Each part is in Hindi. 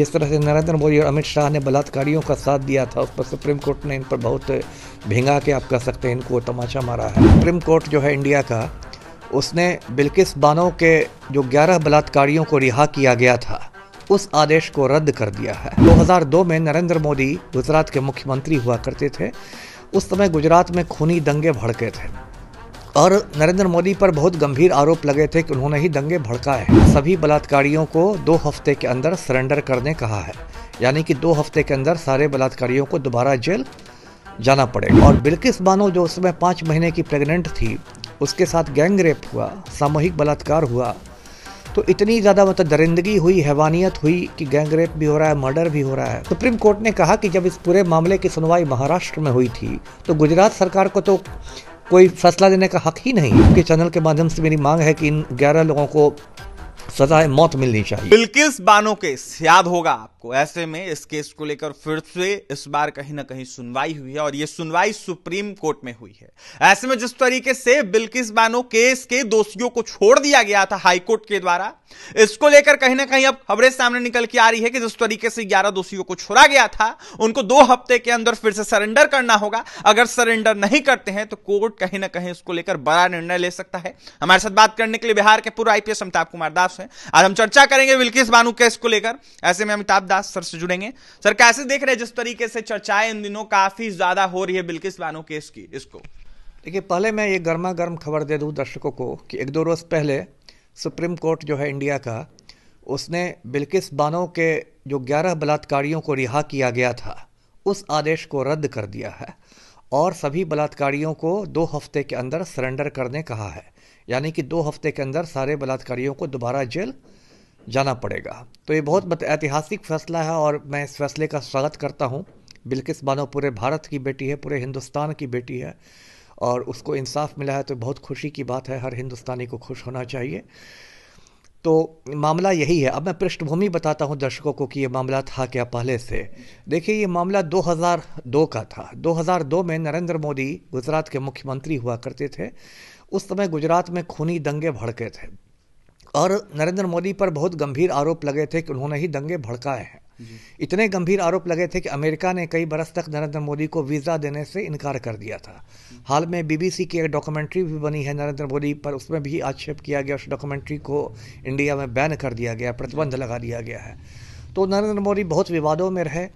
जिस तरह से नरेंद्र मोदी और अमित शाह ने बलात्कारियों का साथ दिया था, उस पर सुप्रीम कोर्ट ने इन पर बहुत भिंगा के आप कह सकते हैं, इनको तमाचा मारा है। सुप्रीम कोर्ट जो है इंडिया का, उसने बिल्किस बानो के जो 11 बलात्कारियों को रिहा किया गया था, उस आदेश को रद्द कर दिया है। 2002 में नरेंद्र मोदी गुजरात के मुख्यमंत्री हुआ करते थे। उस समय गुजरात में खूनी दंगे भड़के थे। और नरेंद्र मोदी पर बहुत गंभीर आरोप लगे थे कि उन्होंने ही दंगे भड़काए सभी बलात्कारियों को दो हफ़्ते के अंदर सरेंडर करने कहा है। यानी कि दो हफ़्ते के अंदर सारे बलात्कारियों को दोबारा जेल जाना पड़ेगा। और बिल्किस बानो जो उस समय पाँच महीने की प्रेग्नेंट थी, उसके साथ गैंग रेप हुआ, सामूहिक बलात्कार हुआ तो इतनी ज़्यादा मतलब दरिंदगी हुई, हैवानियत हुई कि गैंग रेप भी हो रहा है, मर्डर भी हो रहा है। सुप्रीम कोर्ट ने कहा कि जब इस पूरे मामले की सुनवाई महाराष्ट्र में हुई थी तो गुजरात सरकार को तो कोई फैसला लेने का हक ही नहीं। उनके चैनल के माध्यम से मेरी मांग है कि इन ग्यारह लोगों को सजाए मौत मिलनी चाहिए। बिल्किस बानो केस याद होगा आपको? ऐसे में इस केस को लेकर फिर से इस बार कहीं ना कहीं सुनवाई हुई है और ये सुनवाई सुप्रीम कोर्ट में हुई है। ऐसे में जिस तरीके से बिल्किस बानो केस के दोषियों को छोड़ दिया गया था हाईकोर्ट के द्वारा, इसको लेकर कहीं ना कहीं अब खबरें सामने निकल के आ रही है कि जिस तरीके से ग्यारह दोषियों को छोड़ा गया था, उनको दो हफ़्ते के अंदर फिर से सरेंडर करना होगा। अगर सरेंडर नहीं करते हैं तो कोर्ट कहीं ना कहीं इसको लेकर बड़ा निर्णय ले सकता है। हमारे साथ बात करने के लिए बिहार के पूर्व आईपीएस अमिताभ कुमार दास हैं। आज हम चर्चा करेंगे विल्किस बानू केस को लेकर। ऐसे में अमिताभ दास सर से जुड़ेंगे। सर, कैसे देख रहे हैं जिस तरीके से चर्चाएँ इन दिनों काफ़ी ज़्यादा हो रही है बिल्किस बानो केस की इसको देखिए, पहले मैं ये गर्मा गर्म खबर दे दूँ दर्शकों को कि एक दो रोज़ पहले सुप्रीम कोर्ट जो है इंडिया का, उसने बिल्किस बानो के जो 11 बलात्कारियों को रिहा किया गया था, उस आदेश को रद्द कर दिया है। और सभी बलात्कारियों को दो हफ़्ते के अंदर सरेंडर करने कहा है। यानी कि दो हफ़्ते के अंदर सारे बलात्कारियों को दोबारा जेल जाना पड़ेगा। तो ये बहुत ऐतिहासिक फैसला है और मैं इस फैसले का स्वागत करता हूँ। बिल्किस बानो पूरे भारत की बेटी है, पूरे हिंदुस्तान की बेटी है और उसको इंसाफ मिला है तो बहुत खुशी की बात है, हर हिंदुस्तानी को खुश होना चाहिए। तो मामला यही है। अब मैं पृष्ठभूमि बताता हूँ दर्शकों को कि ये मामला था क्या पहले से। देखिए, ये मामला 2002 का था। 2002 में नरेंद्र मोदी गुजरात के मुख्यमंत्री हुआ करते थे। उस समय गुजरात में खूनी दंगे भड़के थे। और नरेंद्र मोदी पर बहुत गंभीर आरोप लगे थे कि उन्होंने ही दंगे भड़काए हैं। इतने गंभीर आरोप लगे थे कि अमेरिका ने कई बरस तक नरेंद्र मोदी को वीज़ा देने से इनकार कर दिया था। हाल में बीबीसी की एक डॉक्यूमेंट्री भी बनी है नरेंद्र मोदी पर उसमें भी आक्षेप किया गया उस डॉक्यूमेंट्री को इंडिया में बैन कर दिया गया प्रतिबंध लगा दिया गया है। तो नरेंद्र मोदी बहुत विवादों में रहे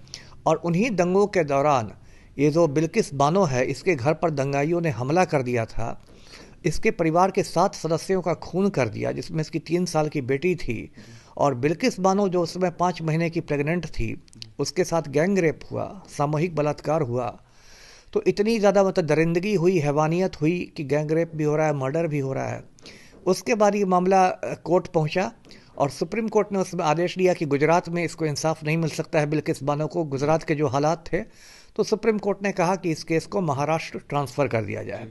और उन्हीं दंगों के दौरान ये जो बिल्किस बानो है इसके घर पर दंगाइयों ने हमला कर दिया था। इसके परिवार के सात सदस्यों का खून कर दिया, जिसमें इसकी तीन साल की बेटी थी। और बिल्किस बानो, जो उस समय पाँच महीने की प्रेग्नेंट थी, उसके साथ गैंग रेप हुआ, सामूहिक बलात्कार हुआ। तो इतनी ज़्यादा मतलब दरिंदगी हुई, हैवानियत हुई कि गैंग रेप भी हो रहा है, मर्डर भी हो रहा है। उसके बाद ये मामला कोर्ट पहुँचा और सुप्रीम कोर्ट ने उसमें आदेश दिया कि गुजरात में इसको इंसाफ नहीं मिल सकता है, बिल्किस बानो को। गुजरात के जो हालात थे तो सुप्रीम कोर्ट ने कहा कि इस केस को महाराष्ट्र ट्रांसफ़र कर दिया जाए।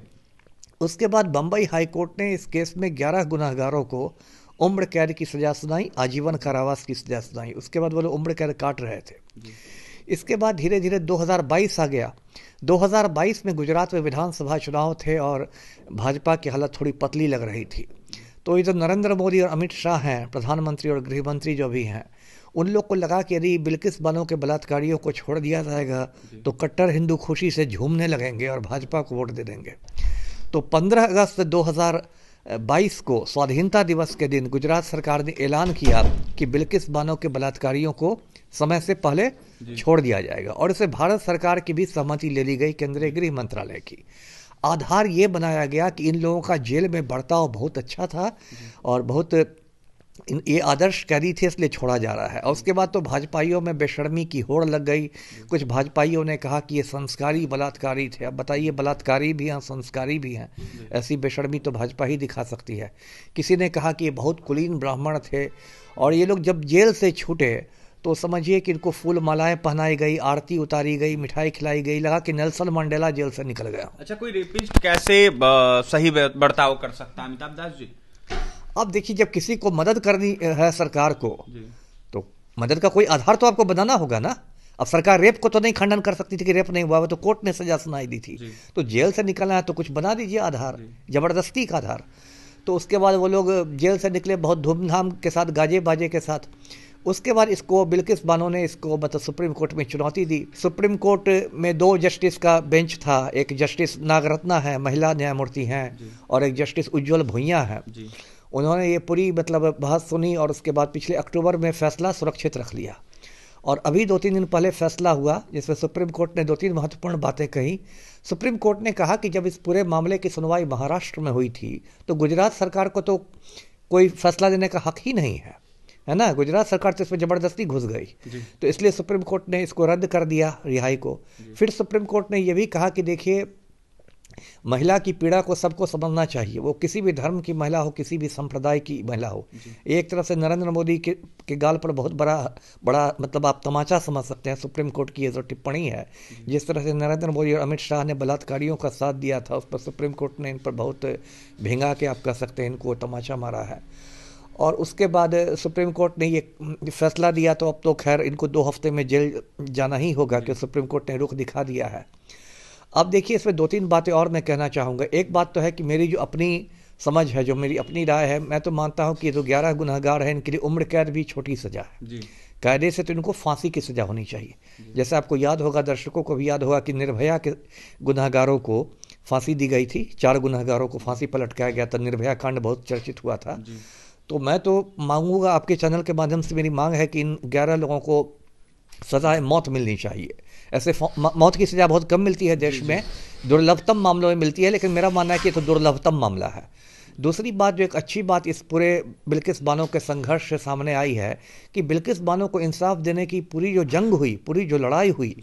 उसके बाद बम्बई हाई कोर्ट ने इस केस में 11 गुनाहगारों को उम्र कैद की सज़ा सुनाई आजीवन कारावास की सज़ा सुनाई। उसके बाद वो लोग उम्र कैद काट रहे थे। इसके बाद धीरे धीरे 2022 आ गया। 2022 में गुजरात में विधानसभा चुनाव थे और भाजपा की हालत थोड़ी पतली लग रही थी। तो ये जो नरेंद्र मोदी और अमित शाह हैं प्रधानमंत्री और गृह मंत्री जो भी हैं उन लोग को लगा कि यदि बिल्किस बानो के बलात्कारियों को छोड़ दिया जाएगा तो कट्टर हिंदू खुशी से झूमने लगेंगे और भाजपा को वोट दे देंगे। तो 15 अगस्त 2022 को स्वाधीनता दिवस के दिन गुजरात सरकार ने ऐलान किया कि बिल्किस बानो के बलात्कारियों को समय से पहले छोड़ दिया जाएगा और इसे भारत सरकार की भी सहमति ले ली गई केंद्रीय गृह मंत्रालय की। आधार ये बनाया गया कि इन लोगों का जेल में बर्ताव बहुत अच्छा था और बहुत ये आदर्श कैदी थे, इसलिए छोड़ा जा रहा है। और उसके बाद तो भाजपाइयों में बेशर्मी की होड़ लग गई। कुछ भाजपाइयों ने कहा कि ये संस्कारी, बलात्कारी थे। अब बताइए, बलात्कारी भी हैं, संस्कारी भी हैं? ऐसी बेशर्मी तो भाजपा ही दिखा सकती है। किसी ने कहा कि ये बहुत कुलीन ब्राह्मण थे और ये लोग जब जेल से छूटे तो समझिए कि इनको फूल मालाएँ पहनाई गई, आरती उतारी गई, मिठाई खिलाई गई, लगा कि नेल्सन मंडेला जेल से निकल गया। अच्छा कोई रेपिस्ट कैसे सही बर्ताव कर सकता है? अमिताभ दास जी। अब देखिए जब किसी को मदद करनी है सरकार को तो मदद का कोई आधार तो आपको बनाना होगा ना? अब सरकार रेप को तो नहीं खंडन कर सकती थी कि रेप नहीं हुआ तो कोर्ट ने सजा सुनाई दी थी। तो जेल से निकलना है तो कुछ बना दीजिए आधार ज़बरदस्ती का आधार। तो उसके बाद वो लोग जेल से निकले बहुत धूमधाम के साथ गाजे बाजे के साथ। उसके बाद इसको बिल्किस बानो ने इसको मतलब सुप्रीम कोर्ट में चुनौती दी। सुप्रीम कोर्ट में दो जस्टिस का बेंच था। एक जस्टिस नागरत्ना है महिला न्यायमूर्ति हैं और एक जस्टिस उज्ज्वल भुइया है। उन्होंने ये पूरी मतलब बहस सुनी और उसके बाद पिछले अक्टूबर में फैसला सुरक्षित रख लिया। और अभी दो तीन दिन पहले फैसला हुआ जिसमें सुप्रीम कोर्ट ने दो तीन महत्वपूर्ण बातें कही। सुप्रीम कोर्ट ने कहा कि जब इस पूरे मामले की सुनवाई महाराष्ट्र में हुई थी तो गुजरात सरकार को तो कोई फैसला देने का हक ही नहीं है है ना? गुजरात सरकार तो इसमें ज़बरदस्ती घुस गई। तो इसलिए सुप्रीम कोर्ट ने इसको रद्द कर दिया रिहाई को। फिर सुप्रीम कोर्ट ने यह भी कहा कि देखिए महिला की पीड़ा को सबको समझना चाहिए। वो किसी भी धर्म की महिला हो किसी भी संप्रदाय की महिला हो। एक तरफ़ से नरेंद्र मोदी के, के गाल पर बहुत बड़ा बड़ा मतलब आप तमाचा समझ सकते हैं सुप्रीम कोर्ट की ये जो टिप्पणी है जिस तरह से नरेंद्र मोदी और अमित शाह ने बलात्कारियों का साथ दिया था उस पर सुप्रीम कोर्ट ने इन पर बहुत भेंगा के आप कह सकते हैं इनको तमाचा मारा है। और उसके बाद सुप्रीम कोर्ट ने ये फैसला दिया तो अब तो खैर इनको दो हफ़्ते में जेल जाना ही होगा कि सुप्रीम कोर्ट ने रुख दिखा दिया है। अब देखिए इसमें दो तीन बातें और मैं कहना चाहूँगा। एक बात तो है कि मेरी जो अपनी समझ है जो मेरी अपनी राय है मैं तो मानता हूँ कि जो ग्यारह गुनाहगार हैं इनके लिए उम्र कैद भी छोटी सजा है। कायदे से तो इनको फांसी की सजा होनी चाहिए। जैसे आपको याद होगा दर्शकों को भी याद होगा कि निर्भया के गुनाहगारों को फांसी दी गई थी चार गुनाहगारों को फांसी पर लटकाया गया था। निर्भया कांड बहुत चर्चित हुआ था। तो मैं तो मांगूँगा आपके चैनल के माध्यम से मेरी मांग है कि इन ग्यारह लोगों को सजाए मौत मिलनी चाहिए। ऐसे मौत की सज़ा बहुत कम मिलती है देश में। दुर्लभतम मामलों में मिलती है लेकिन मेरा मानना है कि तो दुर्लभतम मामला है। दूसरी बात जो एक अच्छी बात इस पूरे बिल्किस बानो के संघर्ष से सामने आई है कि बिल्किस बानो को इंसाफ देने की पूरी जो जंग हुई पूरी जो लड़ाई हुई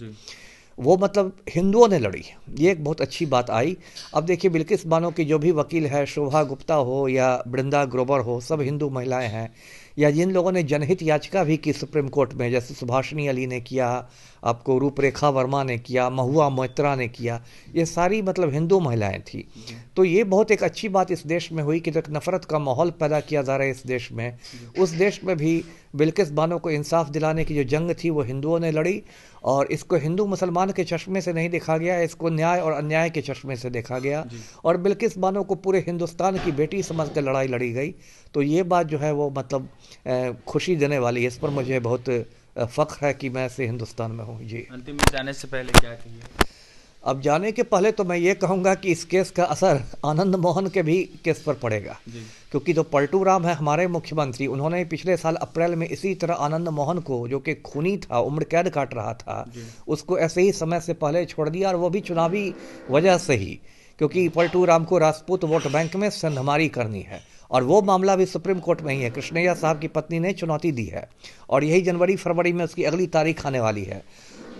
वो मतलब हिंदुओं ने लड़ी। ये एक बहुत अच्छी बात आई। अब देखिए बिल्किस बानो की जो भी वकील है शोभा गुप्ता हो या बृंदा ग्रोवर हो सब हिंदू महिलाएँ हैं। या जिन लोगों ने जनहित याचिका भी की सुप्रीम कोर्ट में जैसे सुभाषिनी अली ने किया आपको रूपरेखा वर्मा ने किया महुआ मोत्रा ने किया ये सारी मतलब हिंदू महिलाएँ थी। तो ये बहुत एक अच्छी बात इस देश में हुई कि जो नफ़रत का माहौल पैदा किया जा रहा है इस देश में उस देश में भी बिल्किस बानो को इंसाफ दिलाने की जो जंग थी वो हिंदुओं ने लड़ी और इसको हिंदू मुसलमान के चश्मे से नहीं देखा गया इसको न्याय और अन्याय के चश्मे से देखा गया और बिल्किस बानो को पूरे हिंदुस्तान की बेटी समझ कर लड़ाई लड़ी गई। तो ये बात जो है वो मतलब खुशी देने वाली है इस पर मुझे बहुत फ़ख्र है कि मैं ऐसे हिंदुस्तान में हूँ। जी। अंतिम में जाने से पहले क्या कहिए? अब जाने के पहले तो मैं ये कहूँगा कि इस केस का असर आनंद मोहन के भी केस पर पड़ेगा। क्योंकि जो पलटू राम है हमारे मुख्यमंत्री उन्होंने पिछले साल अप्रैल में इसी तरह आनंद मोहन को जो कि खूनी था उम्र कैद काट रहा था उसको ऐसे ही समय से पहले छोड़ दिया और वो भी चुनावी वजह से ही क्योंकि पलटू राम को राजपूत वोट बैंक में संधमारी करनी है। और वो मामला भी सुप्रीम कोर्ट में ही है। कृष्णैया साहब की पत्नी ने चुनौती दी है और यही जनवरी फरवरी में उसकी अगली तारीख आने वाली है।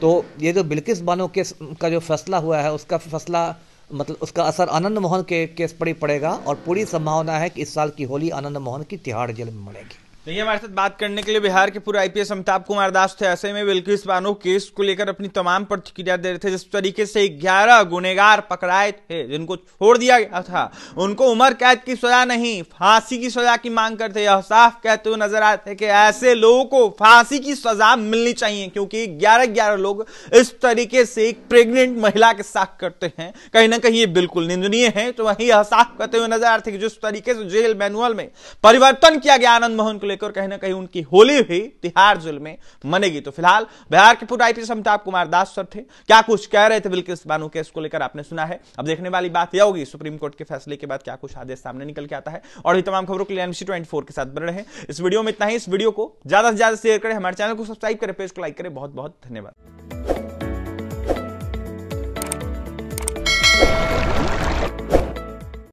तो ये जो बिल्किस बानो केस का जो फैसला हुआ है, उसका फैसला मतलब उसका असर आनंद मोहन के केस पर ही पड़ेगा और पूरी संभावना है कि इस साल की होली आनंद मोहन की तिहाड़ जेल में मरेगी। देखिए, हमारे साथ बात करने के लिए बिहार के पूरे आईपीएस अमिताभ कुमार दास थे। ऐसे में बिल्किस बानो केस को लेकर अपनी तमाम प्रतिक्रिया दे रहे थे, जिस तरीके से ग्यारह गुनेगार पकड़ाए थे, जिनको छोड़ दिया गया था। उनको उम्र कैद की सजा नहीं, फांसी की सजा की मांग करते यह साफ़ कहते हुए नज़र आते कि ऐसे लोगों को फांसी की सजा मिलनी चाहिए, क्योंकि ग्यारह ग्यारह लोग इस तरीके से एक प्रेग्नेंट महिला के साथ करते हैं। कहीं ना कहीं ये बिल्कुल निंदनीय है। तो वही यह साफ़ कहते हुए नज़र आते कि जिस तरीके से जेल मैनुअल में परिवर्तन किया गया आनंद मोहन को लेकर कहीं ना कहीं उनकी होली भी तिहाड़ जुल में मनेगी। तो फ़िलहाल, बिहार के पूर्व आईपीएस अमिताभ कुमार दास सर थे। क्या कुछ कह रहे थे बिल्किस बानू केस को लेकर आपने सुना है? अब देखने वाली बात यह होगी, सुप्रीम कोर्ट के फैसले के बाद क्या कुछ आदेश सामने निकल के आता है। और ये तमाम खबरों के लिए एमसी ट्वेंटी के साथ बन रहे। इस वीडियो में इतना ही। इस वीडियो को ज़्यादा से ज़्यादा शेयर करें। हमारे चैनल को सब्सक्राइब करें, पेज को लाइक करें। बहुत बहुत धन्यवाद।